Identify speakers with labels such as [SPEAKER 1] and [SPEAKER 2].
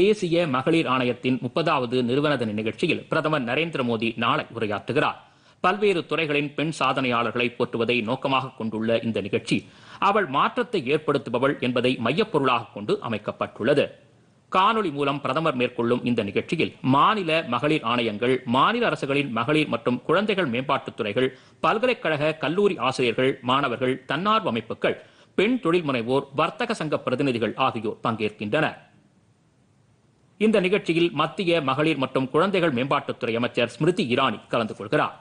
[SPEAKER 1] தேசிய மகளிர் ஆணையத்தின் முப்பதாவது நிறுவன தின நிகழ்ச்சியில் பிரதமர் நரேந்திர மோடி நாளை உரையாற்றுகிறார் பல்வேறு துறைகளின் பெண் சாதனையாளர்களை போற்றுவதை நோக்கமாக கொண்டுள்ள இந்த நிகழ்ச்சி அவள் மாற்றத்தை ஏற்படுத்துபவள் என்பதை மையப்பொருளாக கொண்டு அமைக்கப்பட்டுள்ளது காணொலி மூலம் பிரதமர் மேற்கொள்ளும் இந்த நிகழ்ச்சியில் மாநில மகளிர் ஆணையங்கள் மாநில அரசுகளின் மகளிர் மற்றும் குழந்தைகள் மேம்பாட்டுத் துறைகள் பல்கலைக்கழக கல்லூரி ஆசிரியர்கள் மாணவர்கள் தன்னார்வ அமைப்புகள் பெண் தொழில் முனைவோர் வர்த்தக சங்க பிரதிநிதிகள் ஆகியோர் பங்கேற்கின்றனர் இந்த நிகழ்ச்சியில் மத்திய மகளிர் மற்றும் குழந்தைகள் மேம்பாட்டுத்துறை அமைச்சர் ஸ்மிருதி இரானி கலந்து கொள்கிறார்